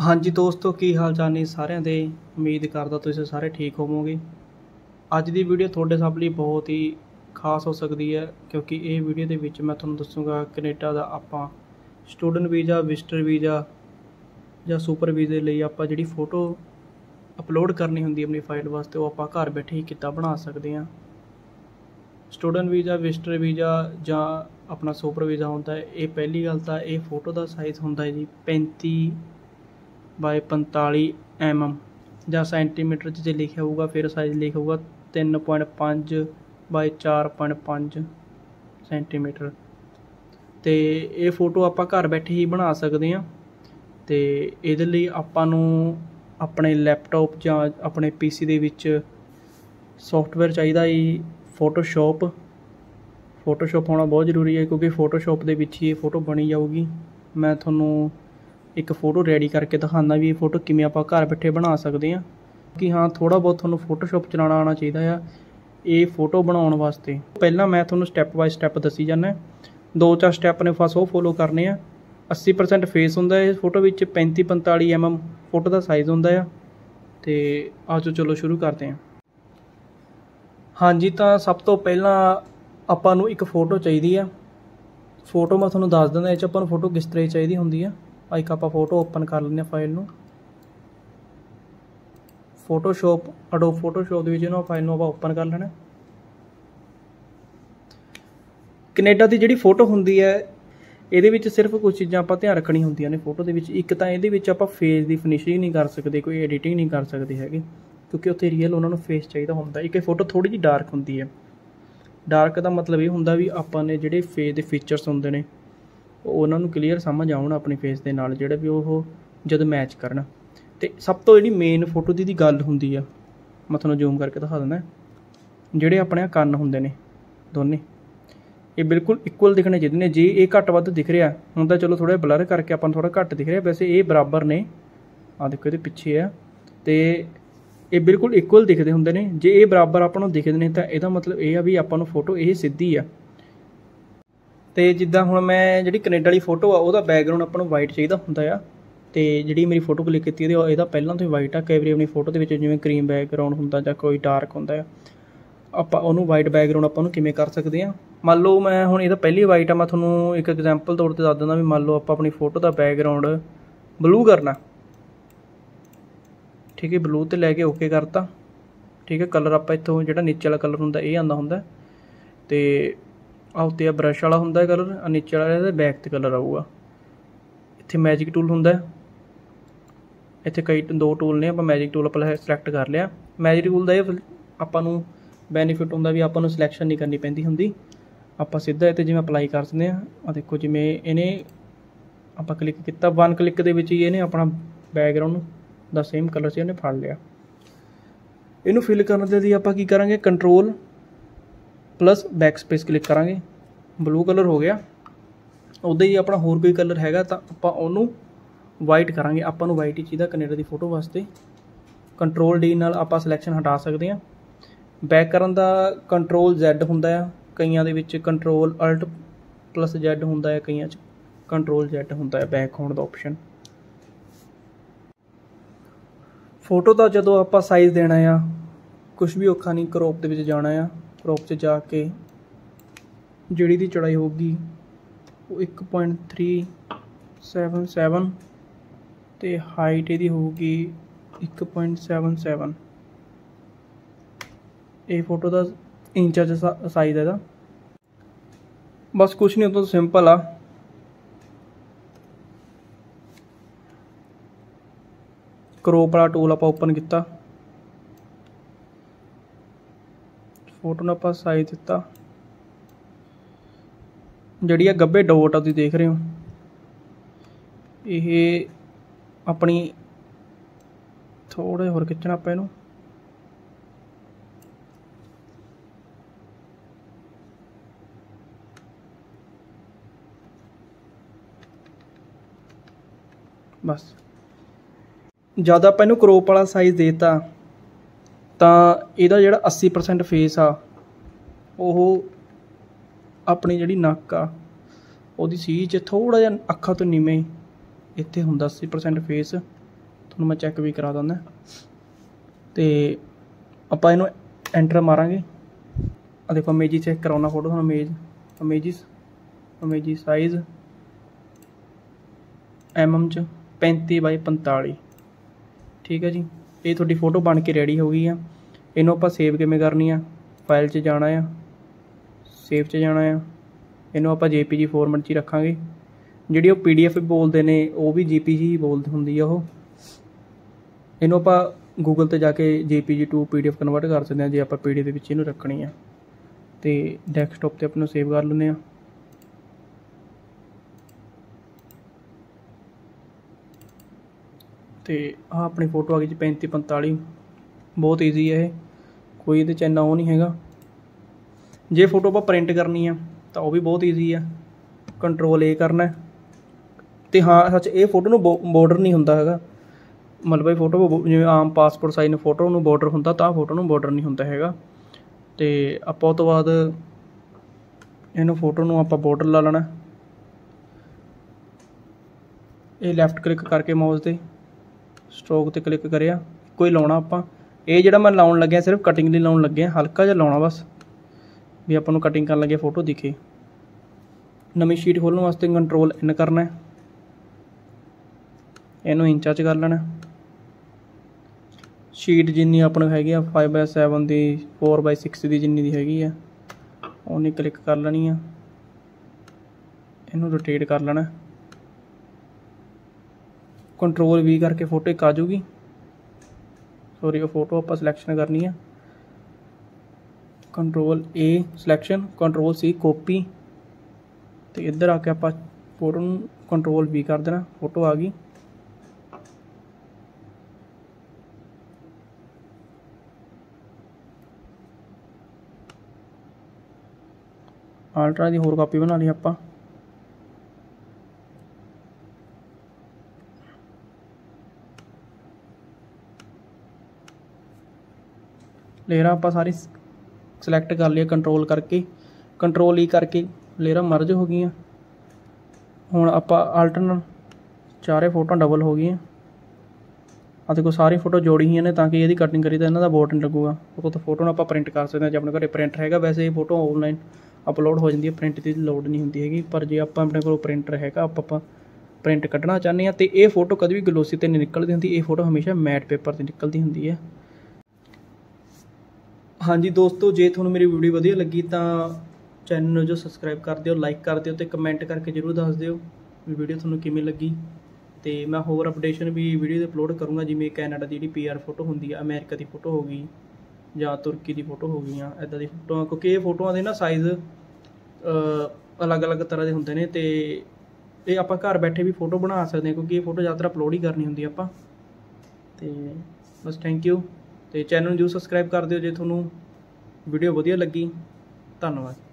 ਹਾਂਜੀ ਦੋਸਤੋ, ਕੀ ਹਾਲ ਚਾਲ ਨੇ ਸਾਰਿਆਂ ਦੇ? ਉਮੀਦ ਕਰਦਾ ਤੁਸੀਂ ਸਾਰੇ ਠੀਕ ਹੋਵੋਗੇ। ਅੱਜ ਦੀ ਵੀਡੀਓ ਤੁਹਾਡੇ ਸਭ ਲਈ ਬਹੁਤ ਹੀ ਖਾਸ ਹੋ ਸਕਦੀ ਹੈ, ਕਿਉਂਕਿ ਇਹ ਵੀਡੀਓ ਦੇ ਵਿੱਚ ਮੈਂ ਤੁਹਾਨੂੰ ਦੱਸੂਗਾ ਕੈਨੇਡਾ ਦਾ ਆਪਾਂ ਸਟੂਡੈਂਟ ਵੀਜ਼ਾ ਵਿਜ਼ਟਰ ਵੀਜ਼ਾ ਜਾਂ ਸੁਪਰ ਵੀਜ਼ੇ ਲਈ ਆਪਾਂ ਜਿਹੜੀ ਫੋਟੋ ਅਪਲੋਡ ਕਰਨੀ ਹੁੰਦੀ ਆਪਣੀ ਫਾਈਲ ਵਾਸਤੇ, ਉਹ ਆਪਾਂ ਘਰ ਬੈਠੇ ਹੀ ਕਿੱਦਾਂ ਬਣਾ ਸਕਦੇ ਹਾਂ। ਸਟੂਡੈਂਟ ਵੀਜ਼ਾ ਵਿਜ਼ਟਰ ਵੀਜ਼ਾ ਜਾਂ ਆਪਣਾ ਸੁਪਰ ਵੀਜ਼ਾ ਹੁੰਦਾ ਹੈ, ਇਹ ਪਹਿਲੀ ਗੱਲ ਤਾਂ ਇਹ ਫੋਟੋ ਦਾ ਸਾਈਜ਼ ਹੁੰਦਾ ਹੈ ਜੀ 35 ਬਾਈ 45 mm ਜਾਂ ਸੈਂਟੀਮੀਟਰ 'ਚ ਜੇ ਲਿਖਿਆ ਹੋਊਗਾ, ਫਿਰ ਸਾਈਜ਼ ਲਿਖਿਆ ਹੋਊਗਾ 3.5 ਬਾਈ 4.5 ਸੈਂਟੀਮੀਟਰ ਤੇ ਇਹ ਫੋਟੋ ਆਪਾਂ ਘਰ ਬੈਠੇ ਹੀ ਬਣਾ ਸਕਦੇ ਹਾਂ। ਤੇ ਇਹਦੇ ਲਈ ਆਪਾਂ ਨੂੰ ਆਪਣੇ ਲੈਪਟਾਪ ਜਾਂ ਆਪਣੇ ਪੀਸੀ ਦੇ ਵਿੱਚ ਸੌਫਟਵੇਅਰ ਚਾਹੀਦਾ ਹੈ ਫੋਟੋਸ਼ਾਪ ਫੋਟੋਸ਼ਾਪ ਹੋਣਾ ਬਹੁਤ ਜ਼ਰੂਰੀ ਹੈ ਕਿਉਂਕਿ ਫੋਟੋਸ਼ਾਪ ਦੇ ਵਿੱਚ ਹੀ ਇਹ ਫੋਟੋ ਬਣੀ ਜਾਊਗੀ। ਮੈਂ ਤੁਹਾਨੂੰ ਇੱਕ ਫੋਟੋ ਰੈਡੀ ਕਰਕੇ ਦਿਖਾਉਂਦਾ ਵੀ ਇਹ ਫੋਟੋ ਕਿਵੇਂ ਆਪਾਂ ਘਰ ਬੈਠੇ ਬਣਾ ਸਕਦੇ ਹਾਂ। ਕਿ ਹਾਂ ਥੋੜਾ ਬਹੁਤ ਤੁਹਾਨੂੰ ਫੋਟੋਸ਼ਾਪ ਚਲਾਉਣਾ ਆਉਣਾ ਚਾਹੀਦਾ ਆ ਇਹ ਫੋਟੋ ਬਣਾਉਣ ਵਾਸਤੇ। ਪਹਿਲਾਂ ਮੈਂ ਤੁਹਾਨੂੰ ਸਟੈਪ ਬਾਈ ਸਟੈਪ ਦੱਸੀ ਜਾਂਦਾ ਦੋ ਚਾਰ ਸਟੈਪ ਨੇ ਫਸ ਉਹ ਫੋਲੋ ਕਰਨੇ ਆ। 80% ਫੇਸ ਹੁੰਦਾ ਹੈ। ਇਸ ਫੋਟੋ ਵਿੱਚ 35 45 mm ਫੋਟੋ ਦਾ ਸਾਈਜ਼ ਹੁੰਦਾ ਆ। ਤੇ ਆਜੋ ਚਲੋ ਸ਼ੁਰੂ ਕਰਦੇ ਹਾਂ। ਹਾਂਜੀ, ਤਾਂ ਸਭ ਤੋਂ ਪਹਿਲਾਂ ਆਪਾਂ ਨੂੰ ਇੱਕ ਫੋਟੋ ਚਾਹੀਦੀ ਆ। ਫੋਟੋ ਮੈਂ ਤੁਹਾਨੂੰ ਦੱਸ ਦਿੰਦਾ, ਇਹ ਚ ਆਪਾਂ ਨੂੰ ਫੋਟੋ ਕਿਸ ਤਰ੍ਹਾਂ ਚਾਹੀਦੀ ਹੁੰਦੀ ਆ ਆ। ਇੱਕ ਆਪਾਂ ਫੋਟੋ ਓਪਨ ਕਰ ਲੈਂਦੇ ਆ ਫਾਈਲ ਨੂੰ। ਫੋਟੋਸ਼ਾਪ ਅਡੋ ਫੋਟੋਸ਼ਾਪ ਦੇ ਵਿੱਚ ਇਹਨੂੰ ਫਾਈਲ ਨੂੰ ਆਪਾਂ ਓਪਨ ਕਰ ਲੈਣਾ। ਕੈਨੇਡਾ ਦੀ ਜਿਹੜੀ ਫੋਟੋ ਹੁੰਦੀ ਹੈ, ਇਹਦੇ ਵਿੱਚ ਸਿਰਫ ਕੁਝ ਚੀਜ਼ਾਂ ਆਪਾਂ ਧਿਆਨ ਰੱਖਣੀ ਹੁੰਦੀਆਂ ਨੇ ਫੋਟੋ ਦੇ ਵਿੱਚ। ਇੱਕ ਤਾਂ ਇਹਦੇ ਵਿੱਚ ਆਪਾਂ ਫੇਸ ਦੀ ਫਿਨਿਸ਼ਿੰਗ ਨਹੀਂ ਕਰ ਸਕਦੇ, ਕੋਈ ਐਡੀਟਿੰਗ ਨਹੀਂ ਕਰ ਸਕਦੇ ਹੈਗੇ, ਕਿਉਂਕਿ ਉੱਥੇ ਰੀਅਲ ਉਹਨਾਂ ਨੂੰ ਫੇਸ ਚਾਹੀਦਾ ਹੁੰਦਾ। ਇੱਕ ਇਹ ਫੋਟੋ ਥੋੜੀ ਜਿਹੀ ਡਾਰਕ ਹੁੰਦੀ ਹੈ। ਡਾਰਕ ਦਾ ਮਤਲਬ ਇਹ ਹੁੰਦਾ ਵੀ ਆਪਾਂ ਨੇ ਜਿਹੜੇ ਫੇਸ ਦੇ ਫੀਚਰਸ ਹੁੰਦੇ ਨੇ ਉਹਨਾਂ ਨੂੰ ਕਲੀਅਰ ਸਮਝ ਆਉਣ ਆਪਣੇ ਫੇਸ ਦੇ ਨਾਲ ਜਿਹੜੇ ਵੀ ਉਹ ਜਦ ਮੈਚ ਕਰਨ। ਤੇ ਸਭ ਤੋਂ ਜਿਹੜੀ ਮੇਨ ਫੋਟੋ ਦੀ ਦੀ ਗੱਲ ਹੁੰਦੀ ਆ, ਮੈਂ ਤੁਹਾਨੂੰ ਜ਼ੂਮ ਕਰਕੇ ਦਿਖਾ ਦਿੰਦਾ, ਜਿਹੜੇ ਆਪਣੇ ਕੰਨ ਹੁੰਦੇ ਨੇ ਦੋਨੇ, ਇਹ ਬਿਲਕੁਲ ਇਕੁਅਲ ਦਿਖਣੇ ਚਾਹੀਦੇ ਨੇ। ਜੇ ਇਹ ਘੱਟ ਵੱਧ ਦਿਖ ਰਿਹਾ, ਹੁਣ ਤਾਂ ਚਲੋ ਥੋੜਾ ਬਲਰ ਕਰਕੇ ਆਪਾਂ ਨੂੰ ਥੋੜਾ ਘੱਟ ਦਿਖ ਰਿਹਾ, ਵੈਸੇ ਇਹ ਬਰਾਬਰ ਨੇ। ਆ ਦੇਖੋ ਇਹਦੇ ਪਿੱਛੇ ਆ। ਤੇ ਇਹ ਬਿਲਕੁਲ ਇਕੁਅਲ ਦਿਖਦੇ ਹੁੰਦੇ ਨੇ। ਜੇ ਇਹ ਬਰਾਬਰ ਆਪਾਂ ਨੂੰ ਦਿਖਦੇ ਨੇ ਤਾਂ ਇਹਦਾ ਮਤਲਬ ਇਹ ਆ ਵੀ ਆਪਾਂ ਨੂੰ ਫੋਟੋ ਇਹ ਸਿੱਧੀ ਆ। ਤੇ ਜਿੱਦਾਂ ਹੁਣ ਮੈਂ ਜਿਹੜੀ ਕੈਨੇਡਾ ਵਾਲੀ ਫੋਟੋ ਆ, ਉਹਦਾ ਬੈਕਗ੍ਰਾਉਂਡ ਆਪਾਂ ਨੂੰ ਵਾਈਟ ਚਾਹੀਦਾ ਹੁੰਦਾ ਆ। ਤੇ ਜਿਹੜੀ ਮੇਰੀ ਫੋਟੋ ਕਲਿੱਕ ਕੀਤੀ ਇਹਦੇ ਇਹਦਾ ਪਹਿਲਾਂ ਤੋਂ ਹੀ ਵਾਈਟ ਆ। ਕਈ ਵਾਰੀ ਆਪਣੀ ਫੋਟੋ ਦੇ ਵਿੱਚ ਜਿਵੇਂ ਕਰੀਮ ਬੈਕਗ੍ਰਾਉਂਡ ਹੁੰਦਾ ਜਾਂ ਕੋਈ ਡਾਰਕ ਹੁੰਦਾ ਆ। ਆਪਾਂ ਉਹਨੂੰ ਵਾਈਟ ਬੈਕਗ੍ਰਾਉਂਡ ਆਪਾਂ ਨੂੰ ਕਿਵੇਂ ਕਰ ਸਕਦੇ ਆ? ਮੰਨ ਲਓ ਮੈਂ ਹੁਣ ਇਹਦਾ ਪਹਿਲੀ ਵਾਈਟ ਆ, ਮੈਂ ਤੁਹਾਨੂੰ ਇੱਕ ਐਗਜ਼ਾਮਪਲ ਤੌਰ ਤੇ ਦੱਸ ਦਿੰਦਾ ਵੀ ਮੰਨ ਲਓ ਆਪਾਂ ਆਪਣੀ ਫੋਟੋ ਦਾ ਬੈਕਗ੍ਰਾਉਂਡ ਬਲੂ ਕਰਨਾ। ਠੀਕ ਹੈ ਬਲੂ ਤੇ ਲੈ ਕੇ ਓਕੇ ਕਰਤਾ। ਠੀਕ ਹੈ ਕਲਰ ਆਪਾਂ ਇੱਥੋਂ ਜਿਹੜਾ ਨੀਚੇ ਵਾਲਾ ਕਲਰ ਹੁੰਦਾ, ਇਹ ਆਂਦਾ ਹੁੰਦਾ। ਤੇ ਆ ਉੱਤੇ ਆ ਬ੍ਰਸ਼ ਵਾਲਾ ਹੁੰਦਾ ਕਲਰ ਆ ਨੀਚੇ ਵਾਲਾ ਇਹਦੇ ਬੈਕ ਤੇ ਕਲਰ ਆਊਗਾ। ਇੱਥੇ ਮੈਜਿਕ ਟੂਲ ਹੁੰਦਾ ਇੱਥੇ ਕਈ ਦੋ ਟੂਲ ਨੇ, ਆਪਾਂ ਮੈਜਿਕ ਟੂਲ ਆਪਾਂ ਸਿਲੈਕਟ ਕਰ ਲਿਆ। ਮੈਜਿਕ ਟੂਲ ਦਾ ਇਹ ਆਪਾਂ ਨੂੰ ਬੈਨੀਫਿਟ ਹੁੰਦਾ ਵੀ ਆਪਾਂ ਨੂੰ ਸਿਲੈਕਸ਼ਨ ਨਹੀਂ ਕਰਨੀ ਪੈਂਦੀ ਹੁੰਦੀ। ਆਪਾਂ ਸਿੱਧਾ ਇੱਥੇ ਜਿਵੇਂ ਅਪਲਾਈ ਕਰ ਸਕਦੇ ਆ ਆ ਦੇਖੋ ਜਿਵੇਂ ਇਹਨੇ ਆਪਾਂ ਕਲਿੱਕ ਕੀਤਾ। ਵਨ ਕਲਿੱਕ ਦੇ ਵਿੱਚ ਹੀ ਇਹਨੇ ਆਪਣਾ ਬੈਕਗ੍ਰਾਉਂਡ ਦਾ ਸੇਮ ਕਲਰ ਸੀ ਉਹਨੇ ਫੜ ਲਿਆ। ਇਹਨੂੰ ਫਿਲ ਕਰਨ ਦੇ ਲਈ ਆਪਾਂ ਕੀ ਕਰਾਂਗੇ? Control plus backspace click ਕਰਾਂਗੇ। ਬਲੂ ਕਲਰ ਹੋ ਗਿਆ। ਉਦਾਂ ਹੀ ਆਪਣਾ ਹੋਰ ਕੋਈ ਕਲਰ ਹੈਗਾ ਤਾਂ ਆਪਾਂ ਉਹਨੂੰ ਵਾਈਟ ਕਰਾਂਗੇ। ਆਪਾਂ ਨੂੰ ਵਾਈਟ ਹੀ ਚਾਹੀਦਾ ਕੈਨੇਡਾ ਦੀ ਫੋਟੋ ਵਾਸਤੇ। ਕੰਟਰੋਲ ਡੀ ਨਾਲ ਆਪਾਂ ਸਿਲੈਕਸ਼ਨ ਹਟਾ ਸਕਦੇ ਹਾਂ। ਬੈਕ ਕਰਨ ਦਾ ਕੰਟਰੋਲ Z ਹੁੰਦਾ ਆ। ਕਈਆਂ ਦੇ ਵਿੱਚ ਕੰਟਰੋਲ ਅਲਟ ਪਲੱਸ Z ਹੁੰਦਾ ਹੈ ਕਈਆਂ 'ਚ ਕੰਟਰੋਲ Z ਹੁੰਦਾ ਹੈ ਬੈਕ ਹੋਣ ਦਾ ਆਪਸ਼ਨ ਫੋਟੋ ਦਾ ਜਦੋਂ ਆਪਾਂ ਸਾਈਜ਼ ਦੇਣਾ ਆ ਕੁਝ ਵੀ ਔਖਾ ਨਹੀਂ ਕਰੋਪ ਦੇ ਵਿੱਚ ਜਾਣਾ ਆ। ਕਰੋਪ 'ਚ ਜਾ ਕੇ ਜਿਹੜੀ ਦੀ ਚੜਾਈ ਹੋਊਗੀ, ਉਹ 1.377 ਤੇ ਹਾਈਟ ਇਹਦੀ ਹੋਊਗੀ 1.77 ਇਹ ਫੋਟੋ ਦਾ ਇੰਚਾਂ 'ਚ ਸਾਈਜ਼ ਇਹਦਾ। ਬਸ ਕੁਝ ਨਹੀਂ ਉਦੋਂ ਸਿੰਪਲ ਆ। ਕਰੋਪ ਵਾਲਾ ਟੂਲ ਆਪਾਂ ਓਪਨ ਕੀਤਾ। ਫੋਟੋ ਨੂੰ ਆਪਾਂ ਸਾਈਜ਼ ਦਿੱਤਾ। ਜਿਹੜੀ ਆ ਗੱਬੇ ਡੋਟ ਆ, ਤੁਸੀਂ ਦੇਖ ਰਹੇ ਹੋ। ਇਹ ਆਪਣੀ ਥੋੜੇ ਹੋਰ ਖਿੱਚਣਾ ਆਪਾਂ ਇਹਨੂੰ। ਬਸ। ਜਦ ਆਪਾਂ ਇਹਨੂੰ ਕਰੋਪ ਵਾਲਾ ਸਾਈਜ਼ ਦੇਤਾ। ਤਾਂ ਇਹਦਾ ਜਿਹੜਾ 80% ਫੇਸ ਆ, ਉਹ ਆਪਣੀ ਜਿਹੜੀ ਨੱਕ ਆ, ਉਹਦੀ ਸੀ ਚ ਥੋੜਾ ਜਿਹਾ ਅੱਖਾਂ ਤੋਂ ਨੀਵੇਂ ਇੱਥੇ ਹੁੰਦਾ 80% ਫੇਸ ਤੁਹਾਨੂੰ ਮੈਂ ਚੈੱਕ ਵੀ ਕਰਾ ਦਿੰਦਾ। ਤੇ ਆਪਾਂ ਇਹਨੂੰ ਐਂਟਰ ਮਾਰਾਂਗੇ। ਆ ਦੇਖੋ ਇਮੇਜ ਚੈੱਕ ਕਰਾਉਣਾ ਫੋਟੋ ਤੁਹਾਨੂੰ image images image size MM ਚ 35 ਬਾਈ 45 ਠੀਕ ਹੈ ਜੀ? ਇਹ ਤੁਹਾਡੀ ਫੋਟੋ ਬਣ ਕੇ ਰੈਡੀ ਹੋ ਗਈ ਆ। ਇਹਨੂੰ ਆਪਾਂ ਸੇਵ ਕਿਵੇਂ ਕਰਨੀ ਆ? ਫਾਈਲ 'ਚ ਜਾਣਾ ਆ। ਸੇਵ 'ਚ ਜਾਣਾ ਆ। ਇਹਨੂੰ ਆਪਾਂ JPG ਫਾਰਮੈਟ 'ਚ ਹੀ ਰੱਖਾਂਗੇ। ਜਿਹੜੀ ਉਹ PDF ਬੋਲਦੇ ਨੇ, ਉਹ ਵੀ JPG ਹੀ ਬੋਲਦੀ ਹੁੰਦੀ ਆ ਉਹ। ਇਹਨੂੰ ਆਪਾਂ ਗੂਗਲ ਤੇ ਜਾ ਕੇ JPG ਟੂ PDF ਕਨਵਰਟ ਕਰ ਸਕਦੇ ਹਾਂ ਜੇ ਆਪਾਂ PDF ਦੇ ਵਿੱਚ ਇਹਨੂੰ ਰੱਖਣੀ ਆ। ਤੇ ਡੈਸਕਟਾਪ ਤੇ ਆਪਾਂ ਨੂੰ ਸੇਵ ਕਰ ਲੈਂਦੇ ਆ। ਤੇ ਆ ਆਪਣੀ ਫੋਟੋ ਆ ਗਈ ਜੀ 35 45 ਬਹੁਤ ਈਜ਼ੀ ਹੈ ਇਹ। ਕੋਈ ਇਹਦੇ ਚ ਇੰਨਾ ਉਹ ਨਹੀਂ ਹੈਗਾ। ਜੇ ਫੋਟੋ ਆਪਾਂ ਪ੍ਰਿੰਟ ਕਰਨੀ ਆ, ਤਾਂ ਉਹ ਵੀ ਬਹੁਤ ਈਜ਼ੀ ਆ। ਕੰਟਰੋਲ ਏ ਕਰਨਾ ਹੈ। ਤੇ ਹਾਂ, ਸੱਚ ਇਹ ਫੋਟੋ ਨੂੰ ਬਾਰਡਰ ਨਹੀਂ ਹੁੰਦਾ ਹੈਗਾ। ਮਤਲਬ ਇਹ ਫੋਟੋ ਜਿਵੇਂ ਆਮ ਪਾਸਪੋਰਟ ਸਾਈਜ਼ ਫੋਟੋ ਨੂੰ ਬਾਰਡਰ ਹੁੰਦਾ, ਤਾਂ ਫੋਟੋ ਨੂੰ ਬਾਰਡਰ ਨਹੀਂ ਹੁੰਦਾ ਹੈਗਾ। ਤੇ ਆਪਾਂ ਉਹ ਤੋਂ ਬਾਅਦ ਇਹਨੂੰ ਫੋਟੋ ਨੂੰ ਆਪਾਂ ਬਾਰਡਰ ਲਾ ਲੈਣਾ। ਇਹ ਲੈਫਟ ਕਲਿੱਕ ਕਰਕੇ ਮਾਊਸ ਤੇ। ਸਟ੍ਰੋਕ ਤੇ ਕਲਿੱਕ ਕਰਿਆ। ਕੋਈ ਲਾਉਣਾ ਆਪਾਂ? ਇਹ ਜਿਹੜਾ ਮੈਂ ਲਾਉਣ ਲੱਗਿਆ, ਸਿਰਫ ਕਟਿੰਗ ਲਈ ਲਾਉਣ ਲੱਗਿਆ। ਹਲਕਾ ਜਿਹਾ ਲਾਉਣਾ ਬਸ। ਵੀ ਆਪਾਂ ਨੂੰ ਕਟਿੰਗ ਕਰਨ ਲੱਗੇ ਫੋਟੋ ਦਿਖੇ। ਨਵੀਂ ਸ਼ੀਟ ਖੋਲਣ ਵਾਸਤੇ ਕੰਟਰੋਲ ਇਨ ਕਰਨਾ ਹੈ। ਇਹਨੂੰ ਇੰਚਾਂ 'ਚ ਕਰ ਲੈਣਾ ਸ਼ੀਟ ਜਿੰਨੀ ਆਪਣੇ ਹੈਗੀ ਆ 5/7 ਦੀ 4/6 ਦੀ ਜਿੰਨੀ ਦੀ ਹੈਗੀ ਆ, ਉਹਨੇ ਕਲਿੱਕ ਕਰ ਲੈਣੀ ਆ। ਇਹਨੂੰ ਰੋਟੇਟ ਕਰ ਲੈਣਾ ਕੰਟਰੋਲ ਵੀ ਕਰਕੇ ਫੋਟੋ ਇੱਕ ਆ ਜਾਊਗੀ। ਸੌਰੀ ਉਹ ਫੋਟੋ ਆਪਾਂ ਸਿਲੈਕਸ਼ਨ ਕਰਨੀ ਆ। Control A selection control C copy ਤੇ ਇੱਧਰ ਆ ਕੇ ਆਪਾਂ ਫੋਟੋ ਨੂੰ ਕੰਟਰੋਲ V ਕਰ ਦੇਣਾ ਫੋਟੋ ਆ ਗਈ। ਆਲਟਰਾ ਦੀ ਹੋਰ ਕਾਪੀ ਬਣਾ ਲਈ ਆਪਾਂ। ਲੇਅਰਾਂ ਆਪਾਂ ਸਾਰੀ ਸਿਲੈਕਟ ਕਰ ਲਿਆ ਕੰਟਰੋਲ ਕਰਕੇ ਕੰਟਰੋਲ ਈ e ਕਰਕੇ ਲੇਅਰਾਂ ਮਰਜ ਹੋ ਗਈਆਂ। ਹੁਣ ਆਪਾਂ ਆਲਟਰਨ ਚਾਰੇ ਫੋਟੋਆਂ ਡਬਲ ਹੋ ਗਈਆਂ। ਆ ਦੇਖੋ, ਸਾਰੀ ਫੋਟੋ ਜੋੜੀ ਹੋਈਆਂ ਨੇ ਤਾਂ ਕਿ ਇਹਦੀ ਕਟਿੰਗ ਕਰੀ ਤਾਂ ਇਹਨਾਂ ਦਾ ਬੋਰਡ ਨਹੀਂ ਲੱਗੂਗਾ। ਉਹ ਤਾਂ ਫੋਟੋ ਨੂੰ ਆਪਾਂ ਪ੍ਰਿੰਟ ਕਰ ਸਕਦੇ ਹਾਂ, ਜੇ ਆਪਣੇ ਘਰੇ ਪ੍ਰਿੰਟਰ ਹੈਗਾ, ਵੈਸੇ ਇਹ ਫੋਟੋ ਆਨਲਾਈਨ ਅਪਲੋਡ ਹੋ ਜਾਂਦੀ ਹੈ ਪ੍ਰਿੰਟ ਦੀ ਲੋਡ ਨਹੀਂ ਹੁੰਦੀ ਹੈਗੀ। ਪਰ ਜੇ ਆਪਾਂ ਆਪਣੇ ਕੋਲ ਪ੍ਰਿੰਟਰ ਹੈਗਾ, ਆਪਾਂ ਆਪਾਂ ਪ੍ਰਿੰਟ ਕੱਢਣਾ ਚਾਹੁੰਦੇ ਹਾਂ ਤੇ ਇਹ ਫੋਟੋ ਕਦੇ ਵੀ ਗਲੋਸੀ ਤੇ ਨਹੀਂ ਨਿਕਲਦੀ ਹੁੰਦੀ, ਇਹ ਫੋਟੋ ਹਮੇਸ਼ਾ ਮੈਟ ਪੇਪਰ ਤੇ ਨਿਕਲਦੀ ਹੁੰਦੀ ਹੈ। ਹਾਂਜੀ ਦੋਸਤੋ, ਜੇ ਤੁਹਾਨੂੰ ਮੇਰੀ ਵੀਡੀਓ ਵਧੀਆ ਲੱਗੀ ਤਾਂ ਚੈਨਲ ਨੂੰ ਜੋ ਸਬਸਕ੍ਰਾਈਬ ਕਰ ਦਿਓ ਲਾਈਕ ਕਰ ਦਿਓ ਤੇ ਕਮੈਂਟ ਕਰਕੇ ਜਰੂਰ ਦੱਸ ਦਿਓ ਵੀ ਵੀਡੀਓ ਤੁਹਾਨੂੰ ਕਿਵੇਂ ਲੱਗੀ। ਤੇ ਮੈਂ ਹੋਰ ਅਪਡੇਸ਼ਨ ਵੀ ਵੀਡੀਓ ਤੇ ਅਪਲੋਡ ਕਰੂੰਗਾ, ਜਿਵੇਂ ਕੈਨੇਡਾ ਦੀ ਜਿਹੜੀ ਪੀਆਰ ਫੋਟੋ ਹੁੰਦੀ ਆ, ਅਮਰੀਕਾ ਦੀ ਫੋਟੋ ਹੋ ਗਈ ਜਾਂ ਤੁਰਕੀ ਦੀ ਫੋਟੋ ਹੋ ਗਈਆਂ ਐਦਾਂ ਦੀ ਫੋਟੋਆਂ ਕਿਉਂਕਿ ਇਹ ਫੋਟੋਆਂ ਦੇ ਨਾ ਸਾਈਜ਼ ਅਲੱਗ-ਅਲੱਗ ਤਰ੍ਹਾਂ ਦੇ ਹੁੰਦੇ ਨੇ ਤੇ ਇਹ ਆਪਾਂ ਘਰ ਬੈਠੇ ਵੀ ਫੋਟੋ ਬਣਾ ਸਕਦੇ ਹਾਂ, ਕਿਉਂਕਿ ਇਹ ਫੋਟੋ ਜ਼ਿਆਦਾਤਰ ਅਪਲੋਡ ਹੀ ਕਰਨੀ ਹੁੰਦੀ ਆਪਾਂ। ਤੇ ਬਸ ਥੈਂਕ ਯੂ ਤੇ ਚੈਨਲ ਨੂੰ ਜਰੂਰ ਸਬਸਕ੍ਰਾਈਬ ਕਰ ਦਿਓ ਜੇ ਤੁਹਾਨੂੰ ਵੀਡੀਓ ਵਧੀਆ ਲੱਗੀ। ਧੰਨਵਾਦ।